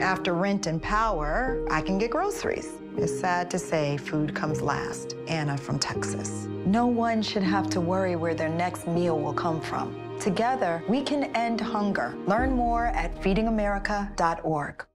After rent and power, I can get groceries. It's sad to say food comes last. Anna from Texas. No one should have to worry where their next meal will come from. Together, we can end hunger. Learn more at feedingamerica.org.